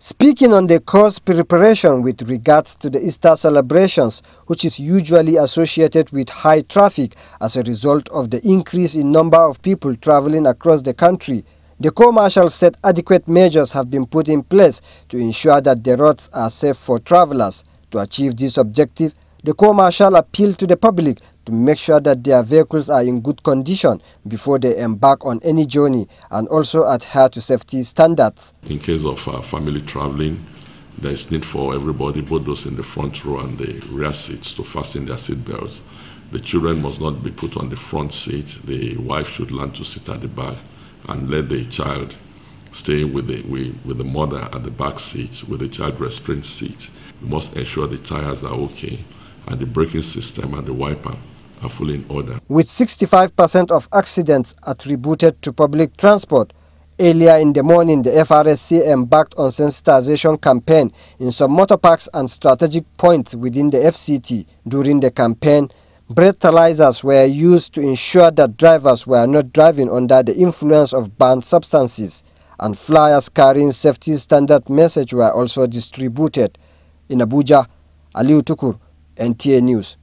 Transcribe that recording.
Speaking on the course preparation with regards to the Easter celebrations, which is usually associated with high traffic as a result of the increase in number of people traveling across the country, the Corps Marshal said adequate measures have been put in place to ensure that the roads are safe for travelers. To achieve this objective, the Corps Marshal appealed to the public to make sure that their vehicles are in good condition before they embark on any journey and also adhere to safety standards. In case of uh, family traveling, there is need for everybody, both those in the front row and the rear seats, to fasten their seat belts. The children must not be put on the front seat. The wife should learn to sit at the back and let the child stay with the, with, with the mother at the back seat, with the child restrained seat. We must ensure the tires are okay and the braking system and the wiper are fully in order. With 65% of accidents attributed to public transport, earlier in the morning the FRSC embarked on sensitization campaign in some motor parks and strategic points within the FCT. During the campaign, breathalyzers were used to ensure that drivers were not driving under the influence of banned substances, and flyers carrying safety standard message were also distributed. In Abuja, Aliyu Tukur, NTA News.